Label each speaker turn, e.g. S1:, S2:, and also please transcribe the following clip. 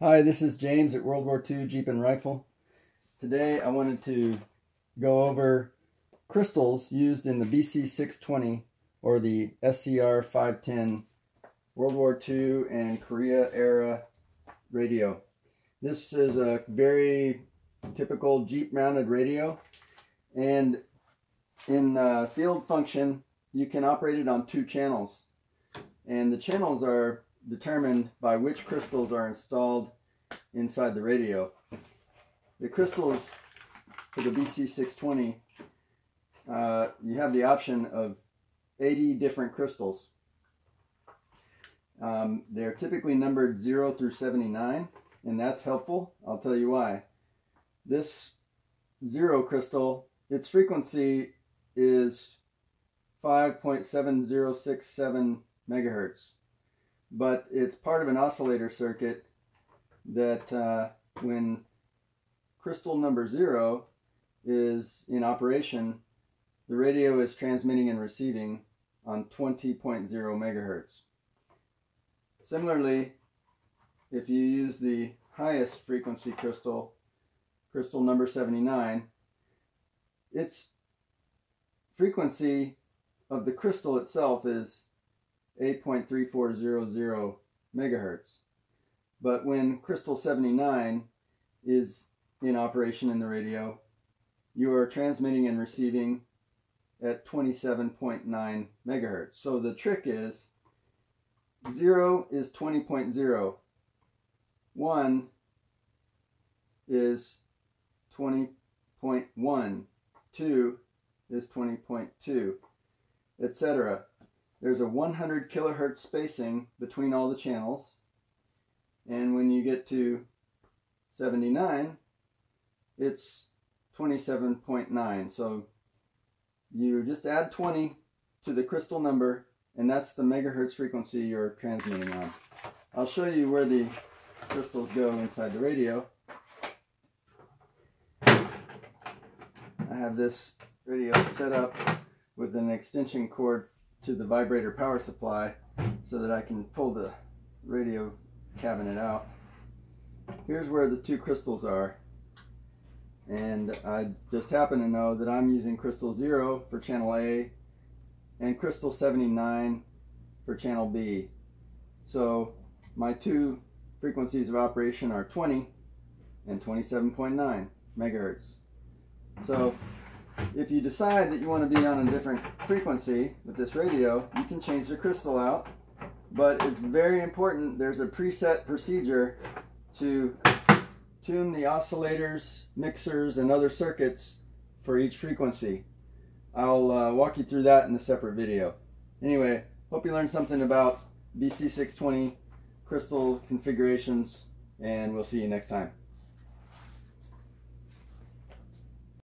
S1: Hi, this is James at World War II Jeep and Rifle. Today I wanted to go over crystals used in the BC620 or the SCR 510 World War II and Korea era radio. This is a very typical Jeep mounted radio and in uh, field function you can operate it on two channels and the channels are determined by which crystals are installed inside the radio. The crystals for the BC620, uh, you have the option of 80 different crystals. Um, they're typically numbered 0 through 79, and that's helpful. I'll tell you why. This 0 crystal, its frequency is 5.7067 megahertz but it's part of an oscillator circuit that uh, when crystal number zero is in operation, the radio is transmitting and receiving on 20.0 megahertz. Similarly, if you use the highest frequency crystal, crystal number 79, its frequency of the crystal itself is 8.3400 megahertz. But when crystal 79 is in operation in the radio, you are transmitting and receiving at 27.9 megahertz. So the trick is 0 is 20.0, 1 is 20.1, 2 is 20.2, etc. There's a 100 kilohertz spacing between all the channels. And when you get to 79, it's 27.9. So you just add 20 to the crystal number, and that's the megahertz frequency you're transmitting on. I'll show you where the crystals go inside the radio. I have this radio set up with an extension cord to the vibrator power supply so that I can pull the radio cabinet out. Here's where the two crystals are. And I just happen to know that I'm using crystal 0 for channel A and crystal 79 for channel B. So my two frequencies of operation are 20 and 27.9 megahertz. So if you decide that you want to be on a different frequency with this radio, you can change the crystal out. But it's very important, there's a preset procedure to tune the oscillators, mixers, and other circuits for each frequency. I'll uh, walk you through that in a separate video. Anyway, hope you learned something about BC620 crystal configurations, and we'll see you next time.